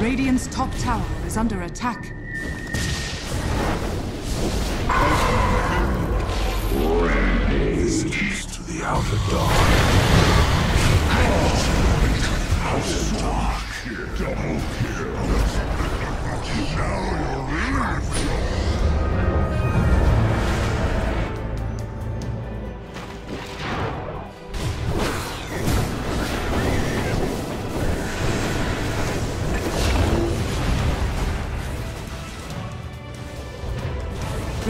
Radiant's top tower is under attack. Visitors to the outer dark. Outer dark. Double kill! Now you're in!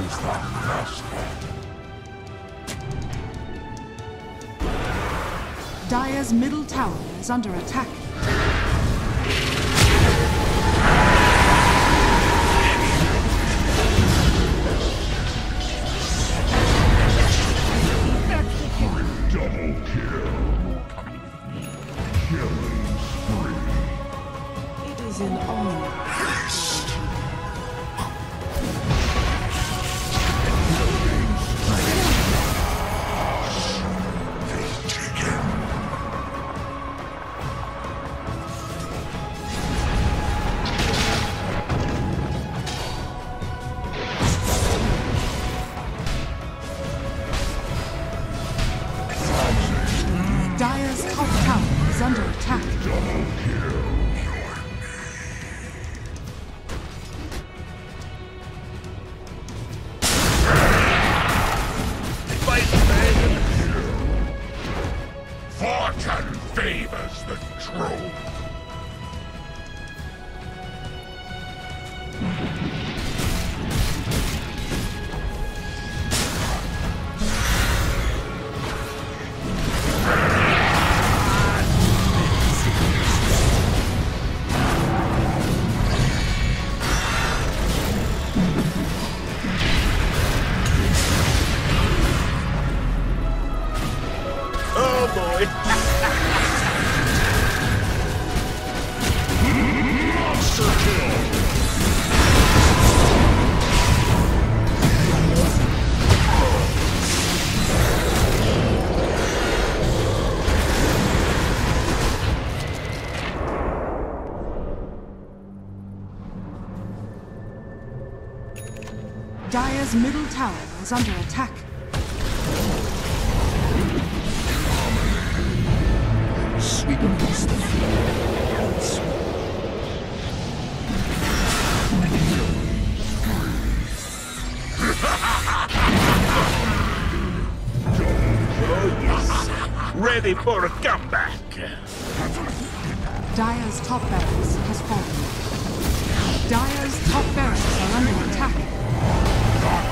Pleases the master. Dire's middle tower is under attack. Dire's middle tower is under attack. Sweep across the field. Ready for a comeback. Dire's top barracks has fallen. Dire's top barracks are under attack.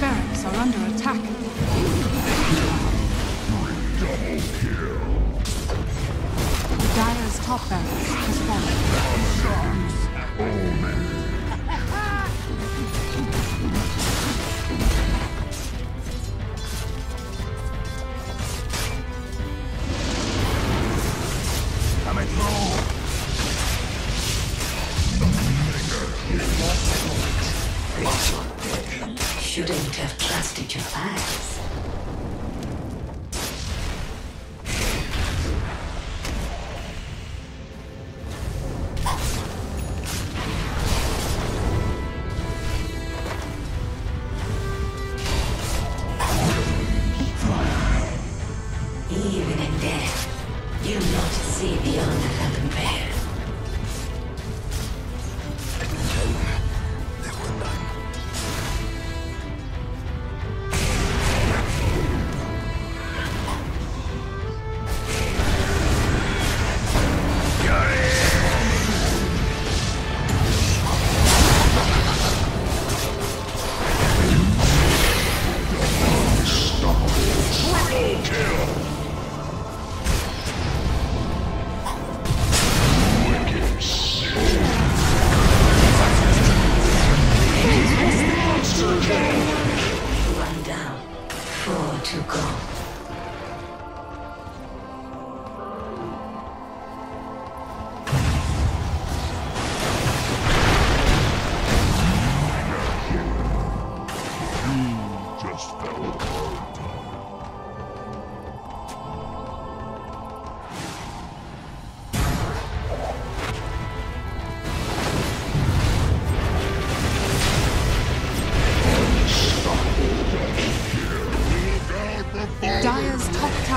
Barracks are under attack. Double kill. Dire's top barracks has fallen. Coming Shouldn't have trusted your eyes.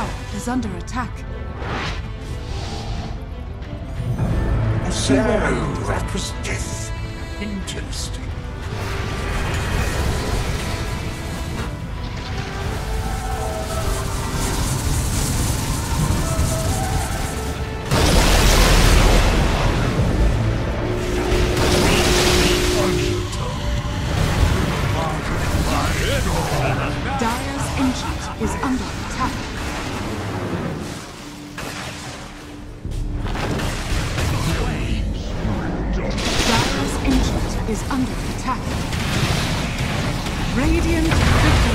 Tower is under attack. So, that was death. Interesting. Attack. Radiant victory.